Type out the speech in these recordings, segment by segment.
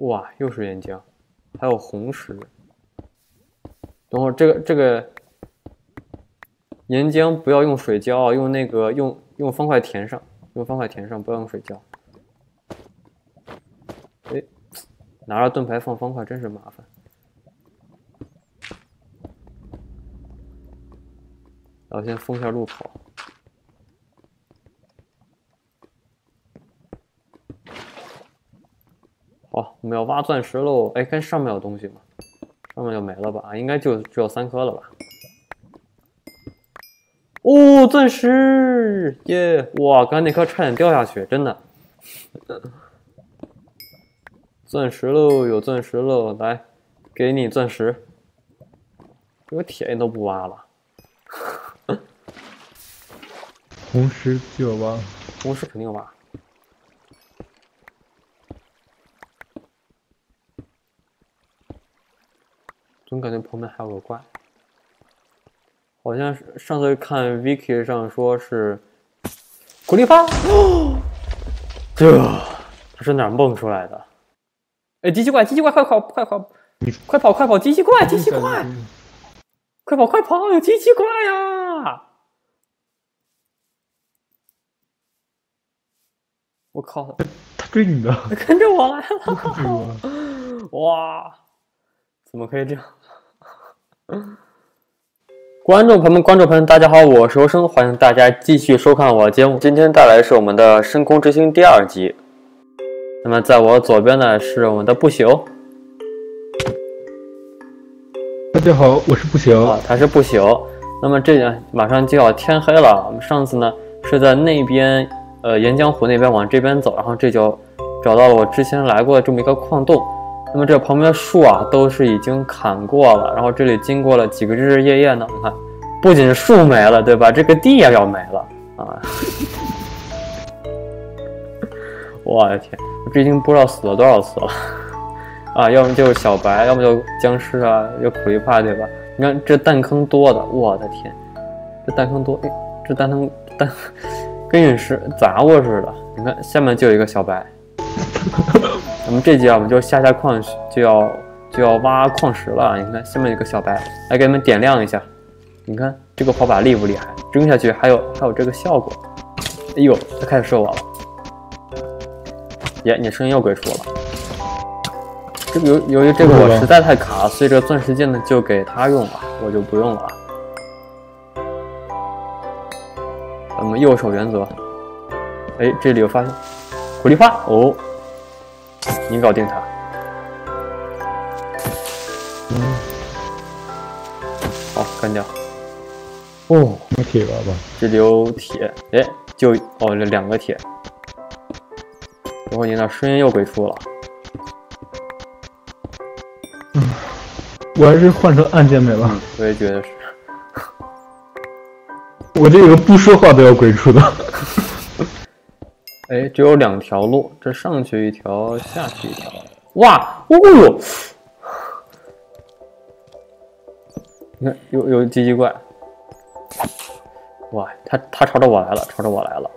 哇，又是岩浆，还有红石。等会儿这个这个岩浆不要用水浇啊，用那个用用方块填上，用方块填上，不要用水浇。哎，拿着盾牌放方块真是麻烦。然后先封下路口。好，我们要挖钻石喽！哎，看上面有东西吗？上面就没了吧？应该就只有三颗了吧？哦，钻石！耶！哇，刚才那颗差点掉下去，真的。钻石喽，有钻石喽！来，给你钻石。这个铁你都不挖了。红石就挖，红石肯定挖。总感觉旁边还有个怪，好像是上次看 Vicky 上说是古力发，这他是哪蹦出来的？哎，机器怪，机器怪，快跑，快跑，快跑，快跑！机器怪，机器怪，快跑，快跑！有机器怪呀！我靠，他追你的，跟着我来了！哇，怎么可以这样？观众朋友们，观众朋友们，大家好，我是游生，欢迎大家继续收看我的节目。今天带来是我们的《深空之星》第二集。那么在我左边呢是我们的不朽。大家好，我是不朽。啊，他是不朽。那么这马上就要天黑了。我们上次呢是在那边，呃，沿江湖那边往这边走，然后这就找到了我之前来过的这么一个矿洞。那么这旁边的树啊，都是已经砍过了，然后这里经过了几个日日夜夜呢。你看，不仅树没了，对吧？这个地也要没了啊！我的天，我这已经不知道死了多少次了啊！要么就是小白，要么就僵尸啊，有苦力怕，对吧？你看这弹坑多的，我的天，这弹坑多，哎，这弹坑弹跟陨石砸过似的。你看下面就有一个小白。我们这集啊，我们就下下矿，就要就要挖矿石了。你看下面有个小白，来给你们点亮一下。你看这个跑把厉不厉害？扔下去还有还有这个效果。哎呦，他开始射我了。耶，你声音又鬼畜了。这个由由于这个我实在太卡，所以这个钻石剑呢就给他用了，我就不用了。咱们右手原则。哎，这里有发现，苦力花哦。你搞定他。嗯，好，干掉。哦，有铁吧？这里有铁，哎，就哦，这两个铁。等会你那声音又鬼畜了。嗯，我还是换成按键没了。我也觉得是。我这个不说话都要鬼畜的。哎，只有两条路，这上去一条，下去一条。哇，哦！你看，有有机器怪。哇，他他朝着我来了，朝着我来了。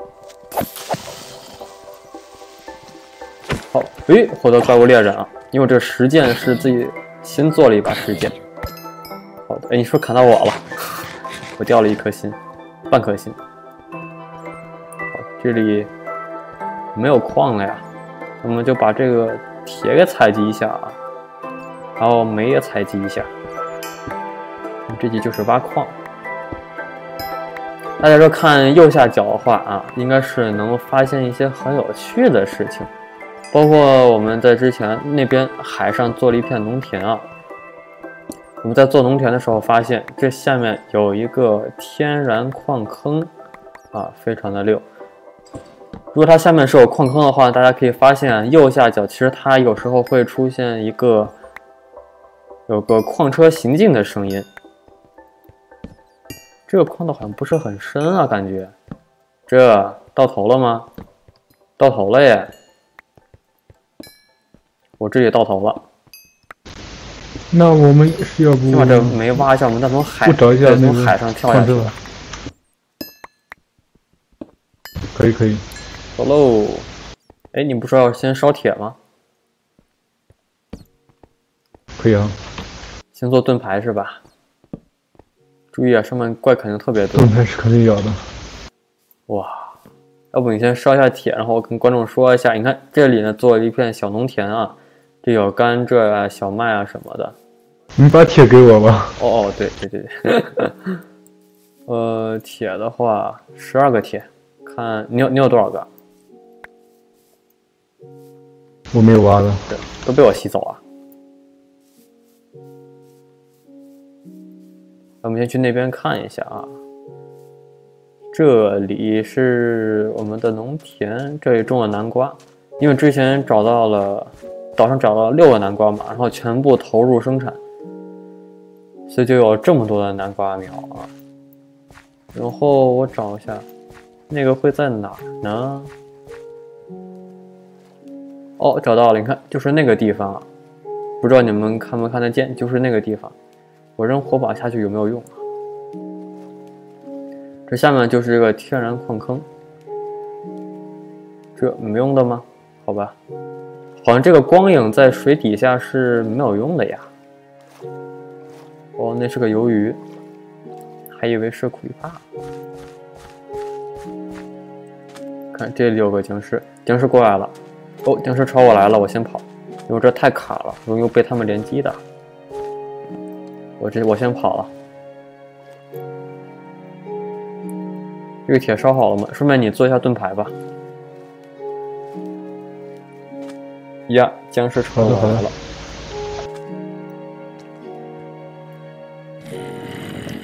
好，哎，获得怪物猎人啊！因为这石剑是自己新做了一把石剑。好的，哎，你说砍到我了，我掉了一颗心，半颗心。好，这里。没有矿了呀，我们就把这个铁给采集一下啊，然后煤也采集一下。这集就是挖矿。大家说看右下角的话啊，应该是能发现一些很有趣的事情，包括我们在之前那边海上做了一片农田啊。我们在做农田的时候发现，这下面有一个天然矿坑啊，非常的溜。如果它下面是有矿坑的话，大家可以发现右下角其实它有时候会出现一个有个矿车行进的声音。这个矿道好像不是很深啊，感觉这到头了吗？到头了耶！我这也到头了。那我们是要不先把这煤挖一下，我们再从海找一下从海上跳下去。可以可以。走喽！哎，你不说要先烧铁吗？可以啊。先做盾牌是吧？注意啊，上面怪肯定特别多盾。牌是肯定有的。哇，要不你先烧一下铁，然后我跟观众说一下，你看这里呢做了一片小农田啊，这有甘蔗啊、小麦啊什么的。你把铁给我吧。哦哦，对对对对，呃，铁的话十二个铁，看你有你有多少个？我没有挖的。都被我吸走了。我们先去那边看一下啊。这里是我们的农田，这里种了南瓜，因为之前找到了岛上找到了六个南瓜嘛，然后全部投入生产，所以就有这么多的南瓜苗啊。然后我找一下，那个会在哪儿呢？哦，找到了，你看，就是那个地方，不知道你们看没看得见，就是那个地方。我扔火把下去有没有用啊？这下面就是一个天然矿坑，这没用的吗？好吧，好像这个光影在水底下是没有用的呀。哦，那是个鱿鱼，还以为是苦力怕。看这里有个僵尸，僵尸过来了。哦，僵尸朝我来了，我先跑，因为这太卡了，容易被他们连击的。我这我先跑了。这个铁烧好了吗？顺便你做一下盾牌吧。呀，僵尸朝我来了。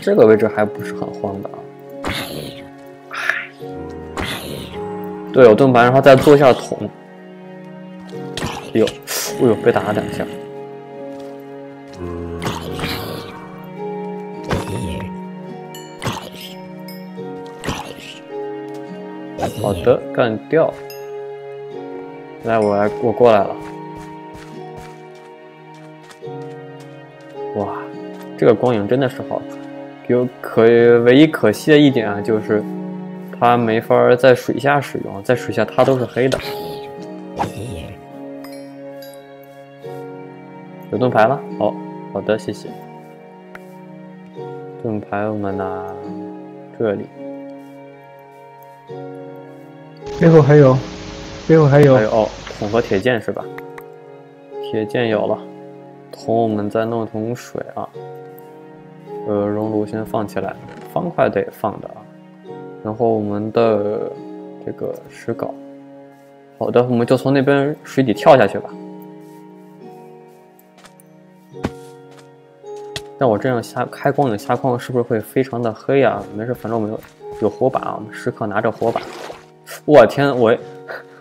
这个位置还不是很慌的啊。对，有盾牌，然后再做一下桶。哎呦，哎呦，被打了两下。好的，干掉。来，我来，我过来了。哇，这个光影真的是好。有可唯一可惜的一点啊，就是它没法在水下使用，在水下它都是黑的。盾牌了，好好的，谢谢。盾牌我们拿这里，背后还有，背后还有，还有哦，桶和铁剑是吧？铁剑有了，桶我们再弄桶水啊。呃，熔炉先放起来，方块得放的啊。然后我们的这个石镐，好的，我们就从那边水底跳下去吧。像我这样下开光影下矿是不是会非常的黑啊？没事，反正我们有有火把，我们时刻拿着火把。我天，我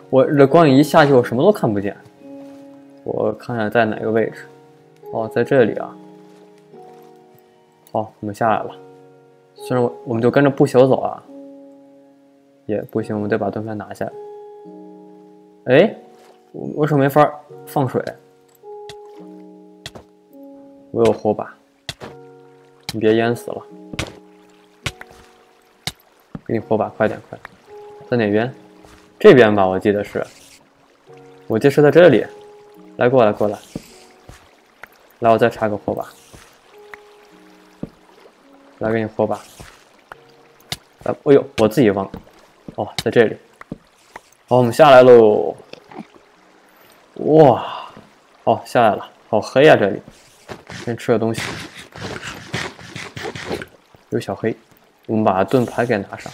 我这光影一下去，我什么都看不见。我看看在哪个位置？哦，在这里啊。好，我们下来了。虽然我我们就跟着不朽走啊，也不行，我们得把盾牌拿下来。哎，我为什么没法放水？我有火把。你别淹死了！给你火把，快点，快！在哪边？这边吧，我记得是。我记得是在这里。来，过来，过来。来，我再插个火把。来，给你火把。来，哎呦，我自己忘了。哦，在这里。好，我们下来喽。哇，哦，下来了。好黑呀，这里。先吃个东西。有小黑，我们把盾牌给拿上，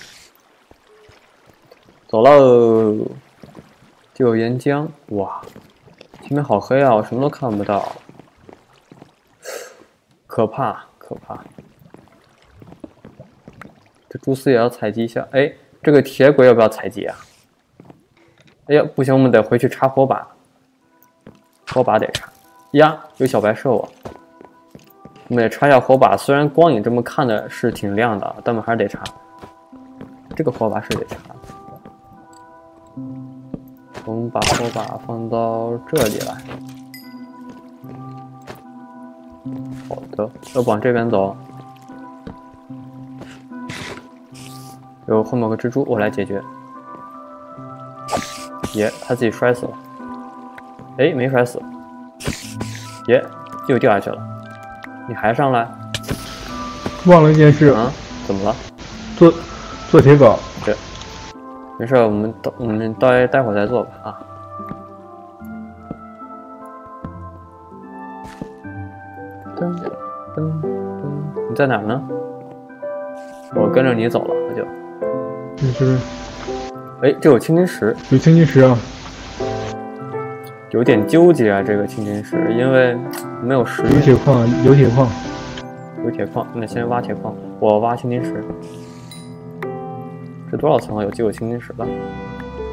走喽。就岩浆，哇，前面好黑啊，我什么都看不到，可怕可怕。这蛛丝也要采集一下，哎，这个铁轨要不要采集啊？哎呀，不行，我们得回去插火把，火把得插。呀，有小白兽啊！我们得插下火把，虽然光影这么看的是挺亮的，但我们还是得插。这个火把是得插。我们把火把放到这里来。好的，要往这边走。有后面有个蜘蛛，我来解决。耶，他自己摔死了。哎，没摔死。耶，又掉下去了。你还上来？忘了一件事，啊？怎么了？做做铁镐。这没事，我们等我们待待会儿再做吧啊。噔噔噔，你在哪呢？我跟着你走了，我就。就是哎，这有青金石，有青金石啊，有点纠结啊，这个青金石，因为没有石有，铁矿，有铁矿。有铁矿，那先挖铁矿，我挖青金石。这多少层啊？有就有青金石了。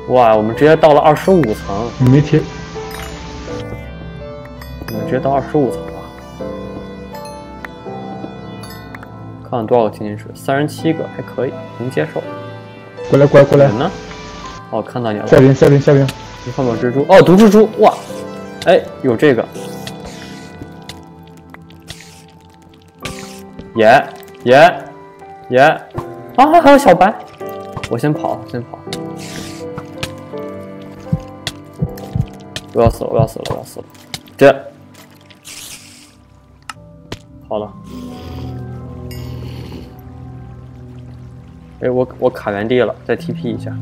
哇，我们直接到了二十五层，你没铁，我们直接到二十五层了。看看多少个青金石，三十七个，还可以，能接受。过来过来过来人，呢？哦，看到你了。下边下边下边，你后面有蜘蛛哦，毒蜘蛛哇！哎，有这个，耶耶耶！啊，还有小白，我先跑，先跑！我要死了，我要死了，我要死了！这好了。哎，我我卡原地了，再 TP 一下。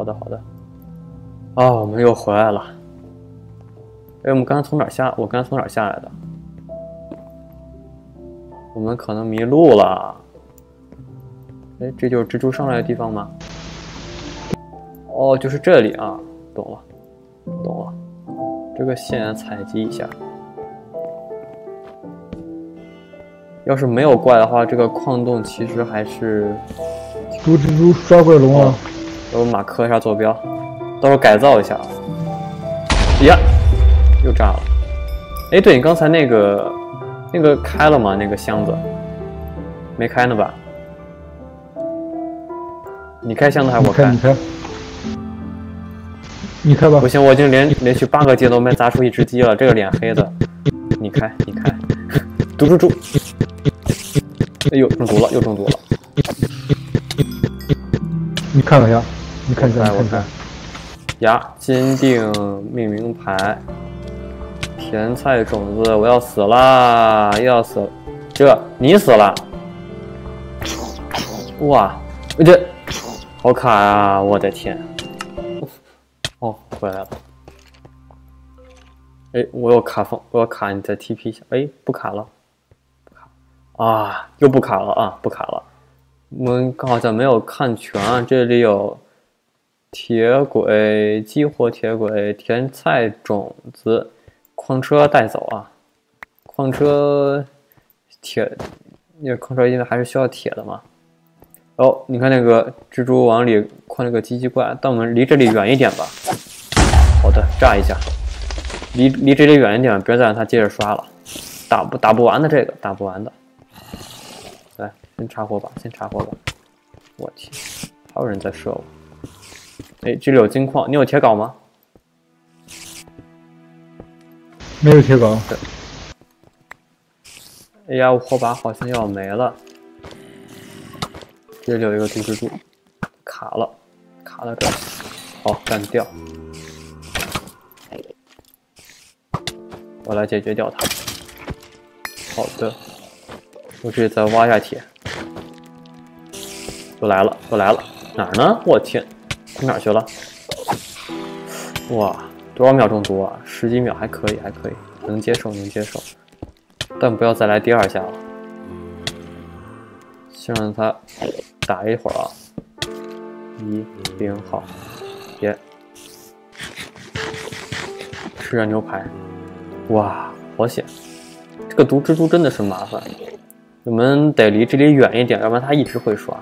好的，好的。啊，我们又回来了。哎，我们刚才从哪儿下？我刚才从哪儿下来的？我们可能迷路了。哎，这就是蜘蛛上来的地方吗？哦，就是这里啊，懂了，懂了。这个线采集一下。要是没有怪的话，这个矿洞其实还是毒蜘蛛刷怪龙啊，我马克一下坐标，到时候改造一下。呀，又炸了！哎，对你刚才那个那个开了吗？那个箱子没开呢吧？你开箱子还是我开你开你？开，吧不，行，我已经连连续八个阶都没砸出一只鸡了，这个脸黑的。你开，你开，毒蜘蛛！哎呦，中毒了，又中毒了！你看看呀，你看一下，来，我看。呀，金锭命名牌，甜菜种子，我要死啦，又要死了，这你死了，哇，这好卡啊，我的天，哦，回来了，哎，我有卡缝，我要卡，你再 TP 一下，哎，不卡了，不卡，啊，又不卡了啊，不卡了，我们好像没有看全啊，这里有。铁轨、激活铁轨、甜菜种子、矿车带走啊！矿车铁，那个矿车因为还是需要铁的嘛。哦，你看那个蜘蛛往里矿那个机器怪，但我们离这里远一点吧。好的，炸一下，离离这里远一点，别再让它接着刷了，打不打不完的这个，打不完的。来，先插火把，先插火把。我天，还有人在射我。哎，这里有金矿，你有铁镐吗？没有铁镐，哎呀，我火把好像要没了。这里有一个毒蜘蛛，卡了，卡了这儿，好干掉。我来解决掉它。好的，我这里再挖一下铁。又来了，又来了，哪儿呢？我天，它哪去了？哇，多少秒中毒啊？十几秒，还可以，还可以，能接受，能接受。但不要再来第二下了，先让他打一会儿啊。一零好，别吃点牛排。哇，好险！这个毒蜘蛛真的是麻烦，你们得离这里远一点，要不然它一直会刷。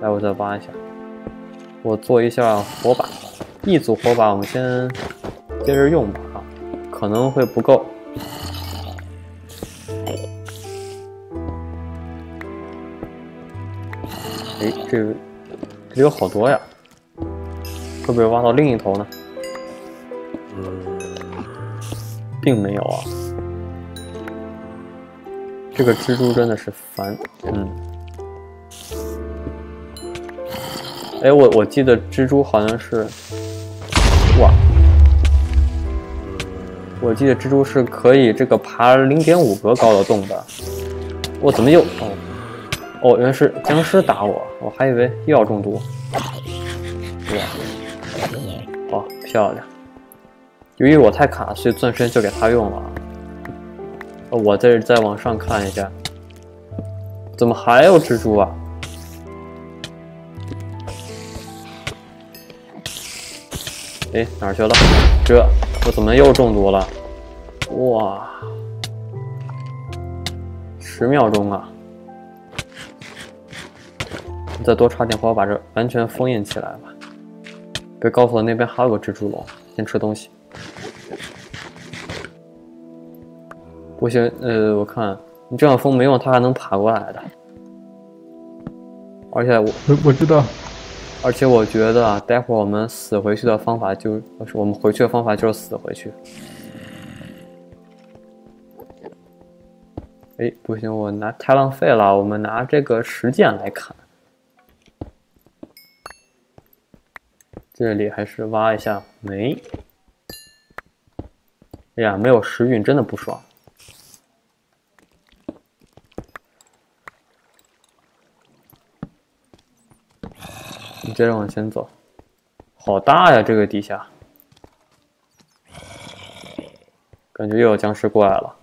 来，我再挖一下，我做一下火把，一组火把，我们先接着用吧啊，可能会不够。哎，这个这里有好多呀，会不会挖到另一头呢？并没有啊。这个蜘蛛真的是烦，嗯。哎我我记得蜘蛛好像是哇我记得蜘蛛是可以这个爬零点五格高的洞的。我怎么又哦哦原来是僵尸打我我还以为又要中毒。哇哦漂亮。由于我太卡所以钻石就给他用了。我这再往上看一下怎么还有蜘蛛啊？哎，哪儿去了？这我怎么又中毒了？哇，十秒钟啊！你再多插点火，把这完全封印起来吧。别告诉我那边还有个蜘蛛笼，先吃东西。不行，呃，我看你这样封没用，它还能爬过来的。而且我我我知道。而且我觉得啊，待会儿我们死回去的方法就，是我们回去的方法就是死回去。哎，不行，我拿太浪费了，我们拿这个石剑来砍。这里还是挖一下煤。哎呀，没有时运真的不爽。接着往前走，好大呀！这个底下，感觉又有僵尸过来了。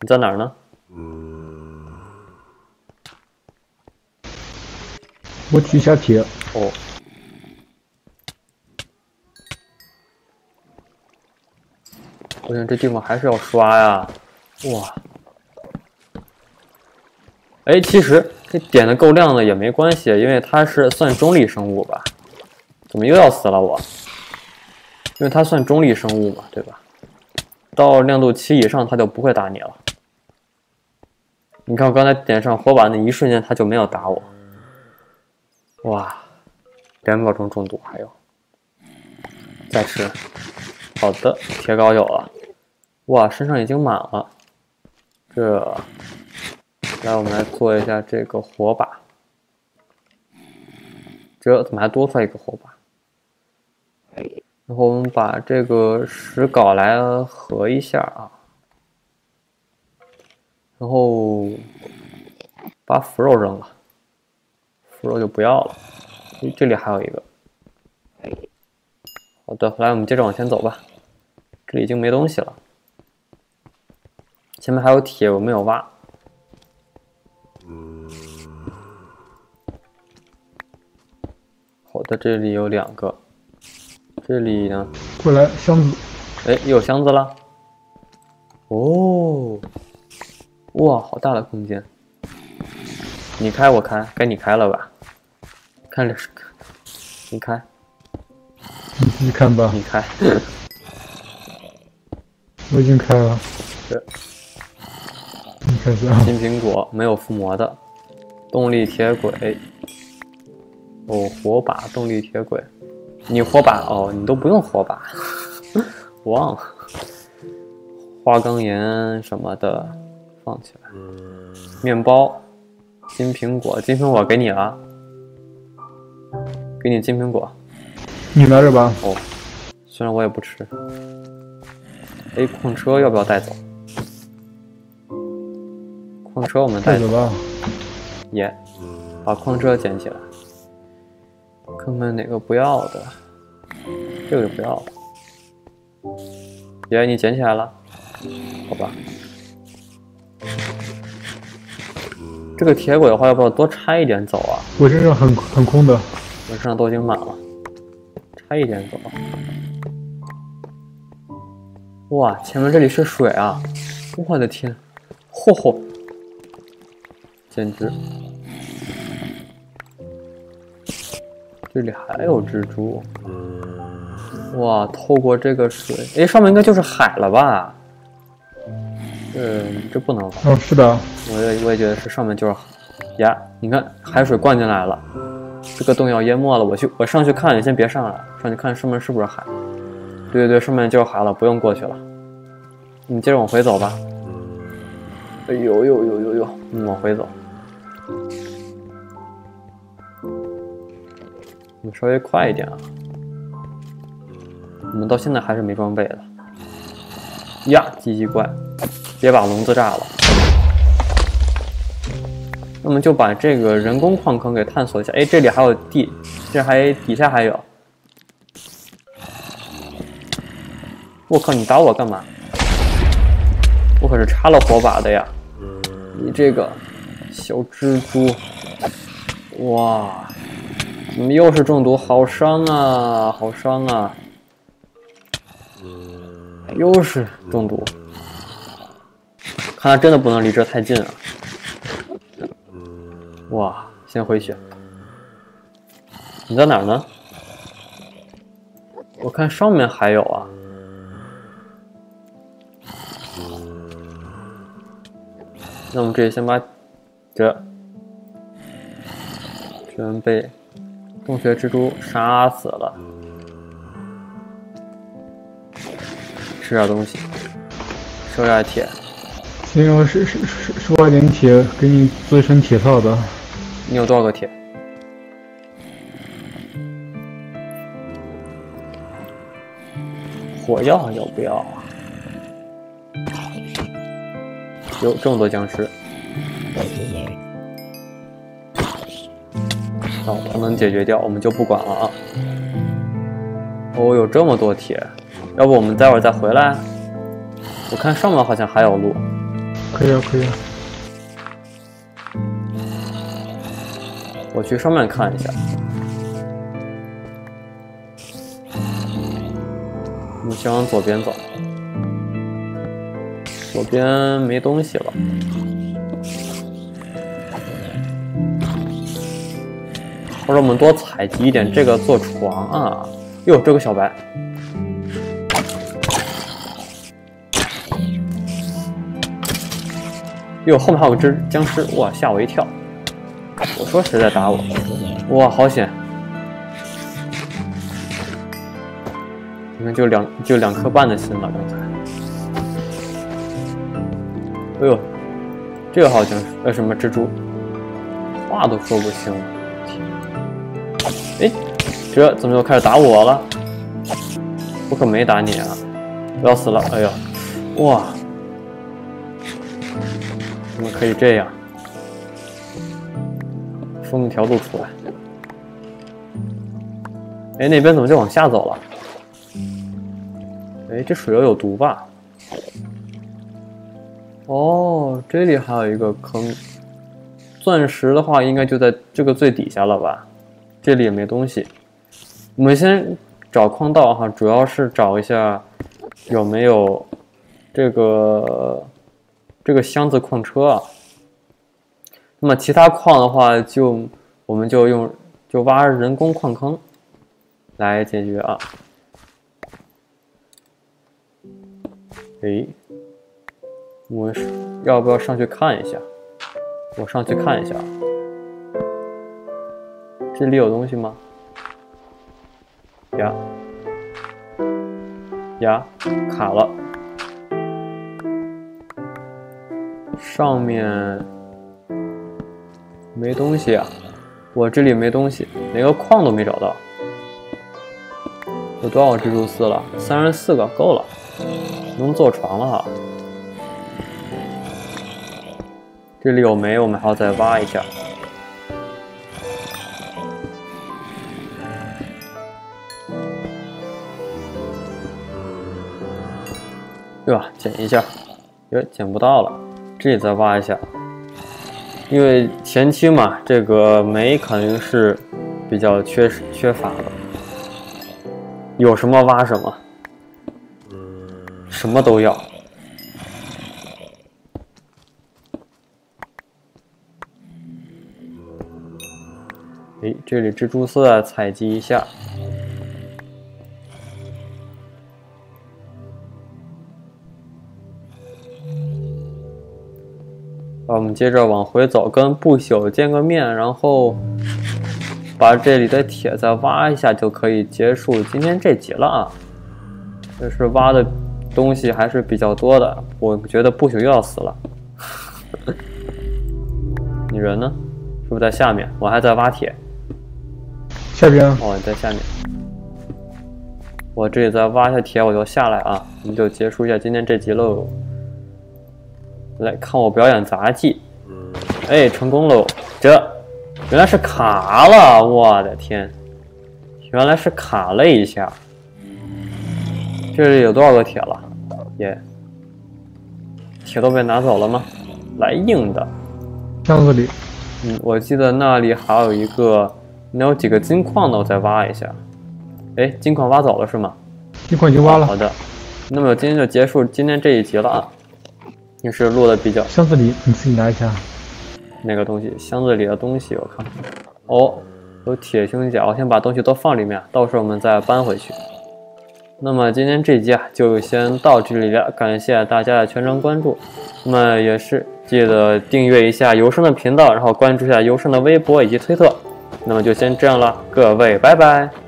你在哪儿呢？我取下铁。哦。我想这地方还是要刷呀！哇。哎，其实。点的够亮的也没关系，因为它是算中立生物吧？怎么又要死了我？因为它算中立生物嘛，对吧？到亮度七以上，它就不会打你了。你看我刚才点上火把那一瞬间，它就没有打我。哇，两秒钟中毒还有，再吃。好的，铁镐有了。哇，身上已经满了。这。来，我们来做一下这个火把。这怎么还多出来一个火把？然后我们把这个石镐来合一下啊。然后把腐肉扔了，腐肉就不要了。这里还有一个。好的，来，我们接着往前走吧。这里已经没东西了。前面还有铁，我没有挖。的，这里有两个。这里呢？过来，箱子。哎，有箱子了。哦，哇，好大的空间。你开，我开，该你开了吧？看着是，你开。你看吧。你开。我已经开了。对。你开始啊。金苹果没有附魔的，动力铁轨。哦，火把动力铁轨，你火把哦，你都不用火把，忘了。花岗岩什么的放起来，面包，金苹果，金苹果给你了，给你金苹果，你拿着吧。哦，虽然我也不吃。哎，矿车要不要带走？矿车我们带走吧。耶，把矿车捡起来。看看哪个不要的，这个就不要了。爷爷，你捡起来了？好吧。这个铁轨的话，要不要多拆一点走啊？我身上很很空的，我身上都已经满了，拆一点走。哇，前面这里是水啊！我的天，嚯嚯，简直！这里还有蜘蛛，哇！透过这个水，哎，上面应该就是海了吧？嗯，这不能。哦，是的。我也我也觉得是上面就是海呀！你看海水灌进来了，这个洞要淹没了。我去，我上去看，你先别上来，上去看上面是不是海？对对对，上面就是海了，不用过去了。你接着往回走吧。哎呦呦呦呦呦！你往回走。稍微快一点啊！我们到现在还是没装备的。呀，机器怪，别把笼子炸了。那么就把这个人工矿坑给探索一下。哎，这里还有地，这还底下还有。我靠，你打我干嘛？我可是插了火把的呀！你这个小蜘蛛，哇，怎么又是中毒？好伤啊，好伤啊！又是中毒，看来真的不能离这太近啊！哇，先回血。你在哪呢？我看上面还有啊。那我们这里先把这全被洞穴蜘蛛杀死了，吃点东西，收点铁。行，我收收收收把点铁，给你做一身铁套的。你有多少个铁？火药要不要？有这么多僵尸，哦，它能解决掉，我们就不管了啊。哦，有这么多铁，要不我们待会儿再回来？我看上面好像还有路。可以啊，可以啊。我去上面看一下。我们先往左边走。左边没东西了，或者我们多采集一点这个做床啊。哟，这个小白，哟，后面还有只僵尸，哇，吓我一跳！我说谁在打我？哇，好险！你看，就两就两颗半的心了，刚才。哎呦，这个好像是呃什么蜘蛛，话都说不清。了，这怎么又开始打我了？我可没打你啊！我要死了！哎呀，哇，怎么可以这样？封一条路出来。哎，那边怎么就往下走了？哎，这水要有毒吧？哦，这里还有一个坑，钻石的话应该就在这个最底下了吧？这里也没东西，我们先找矿道哈，主要是找一下有没有这个这个箱子矿车啊。那么其他矿的话，就我们就用就挖人工矿坑来解决啊。诶。我要不要上去看一下？我上去看一下。这里有东西吗？呀呀，卡了。上面没东西啊！我这里没东西，连个矿都没找到。有多少蜘蛛丝了？三十四个，够了，能坐床了哈。这里有煤，我们还要再挖一下。对吧？捡一下，哟，捡不到了。这里再挖一下，因为前期嘛，这个煤肯定是比较缺缺乏的。有什么挖什么，什么都要。哎，这里蜘蛛丝采集一下。我们接着往回走，跟不朽见个面，然后把这里的铁再挖一下，就可以结束今天这集了啊。就是挖的东西还是比较多的，我觉得不朽又要死了。你人呢？是不是在下面？我还在挖铁。下边哦，在下面。我这里再挖一下铁，我就下来啊，我们就结束一下今天这集喽。来看我表演杂技，哎，成功喽！这原来是卡了，我的天，原来是卡了一下。这里有多少个铁了？耶，铁都被拿走了吗？来硬的，箱子里。嗯，我记得那里还有一个，那有几个金矿呢？我再挖一下。哎，金矿挖走了是吗？金矿已经挖了。好的，那么今天就结束今天这一集了啊。也是录的比较。箱子里你自己拿一下。那个东西？箱子里的东西我看看。哦，有铁胸甲，我先把东西都放里面，到时候我们再搬回去。那么今天这集啊，就先到这里了，感谢大家的全程关注。那么也是记得订阅一下游生的频道，然后关注一下游生的微博以及推特。那么就先这样了，各位拜拜。